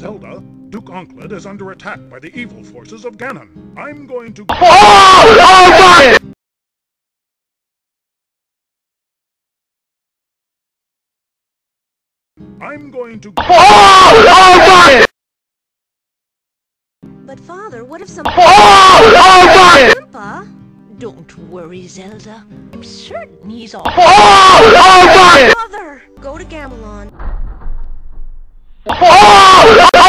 Zelda, Duke Onkled is under attack by the evil forces of Ganon. I'm going to- OH! OH MY- I'm going to- OH! OH MY- But father, what if some- OH! OH MY- Grandpa? Don't worry, Zelda. I'm certain he's all- OH! OH MY- Father! Go to Gamelon. OH! Oh.